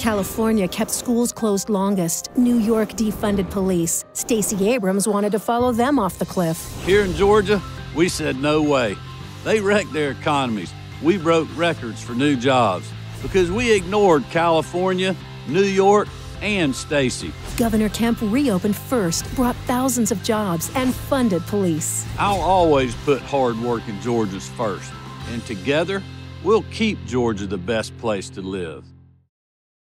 California kept schools closed longest. New York defunded police. Stacey Abrams wanted to follow them off the cliff. Here in Georgia, we said no way. They wrecked their economies. We broke records for new jobs because we ignored California, New York, and Stacey. Governor Kemp reopened first, brought thousands of jobs, and funded police. I'll always put hard work in Georgians first, and together, we'll keep Georgia the best place to live.